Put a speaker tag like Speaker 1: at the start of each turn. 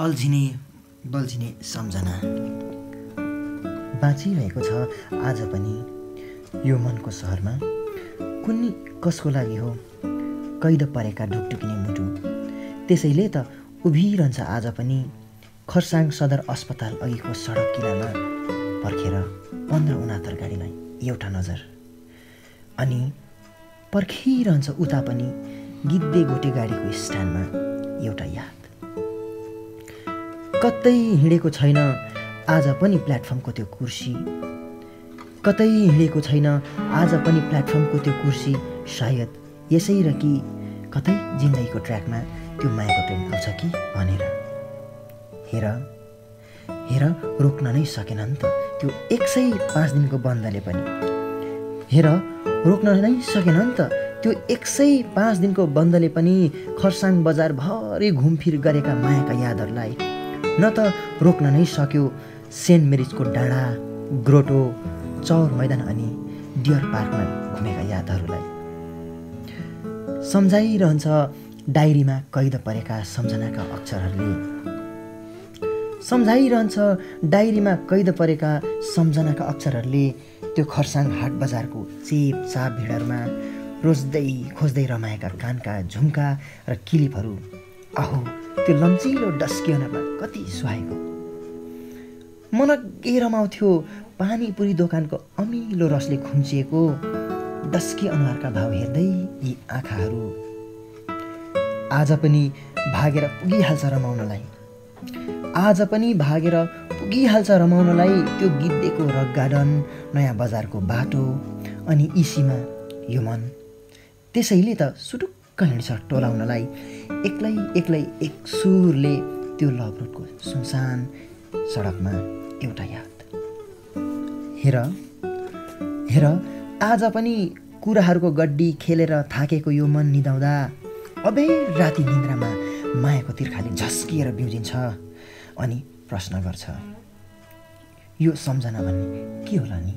Speaker 1: अल्झिने बल्झिने सम्झना। बाँचिरहेको छ आज पनि यो मनको सहरमा। कुन्नी कसको लागि हो? कैद परेका ढुकढुकिने मुटु। त्यसैले त उभिरहन्छ आज पनि खरसाङ सदर अस्पताल अघिको सडक किनारमा पर्खेर पन्ध्र उनात्तर गाडीलाई एउटा नजर। अनि पर्खिरहन्छ उता पनि गिद्धे गोटे गाडीको स्ट्यान्डमा। कतै हिँडेको छैन। आज पनि प्लेटफर्मको त्यो कुर्सी। कतै हिँडेको छैन। आज पनि प्लेटफर्मको त्यो कुर्सी। सायद यसै र कि कतै जिन्दगीको ट्र्याकमा त्यो मायाको ट्रेन आउँछ कि भनेर। हेर। हेर रोक्न नै सकेन नि त त्यो एक सय पाँच दिनको बन्दले पनि। हेर रोक्न नै सकेन नि त त्यो एक सय पाँच दिनको बन्दले पनि खरसाङ बजारभरि घुमफिर गरेका मायाका यादहरूलाई न त रोक्न नै सक्यो। सेन्ट मेरिजको डाँडा ग्रोटो चौर मैदान अनि डियर पार्कमा घुमेका यादहरूलाई। सम्झाइरहन्छ डायरीमा कैद परेका सम्झनाका अक्षरहरूले। सम्झाइरहन्छ डायरीमा कैद परेका सम्झनाका अक्षरहरूले त्यो खरसाङ हाट बजारको चेपचाप भिडहरूमा रोज्दै खोज्दै रमाएका कानका झुम्का र किलिपहरू आहो त्यो लम्चिलो डस्किएनमा कति सुहाएको? मन के रमाउँथ्यो पानीपुरी दोकानको अमिलो रसले खुम्चिएको डस्की अनुहारका भाव हेर्दै यी आँखाहरू। आज पनि भागेर पुगिहाल्छ रमाउनलाई। आज पनि भागेर पुगिहाल्छ रमाउनलाई त्यो गिद्धेको रक गार्डन नयाँ बजारको बाटो अनि इसीमा यो मन। त्यसैले त सुटुक्क हिँड्छ टोलाउनलाई। एक्लै एक्लै एक सुरले त्यो लभ रोडको सुनसान सडकमा एउटा याद। हेर हेर आज पनि कुराहरूको गड्डी खेलेर थाकेको यो मन निदाउँदा अबे राति निन्द्रामा मायाको तिर्खाले झस्किएर बिउजिन्छ अनि प्रश्न गर्छ यो सम्झना भन्ने के होला नि?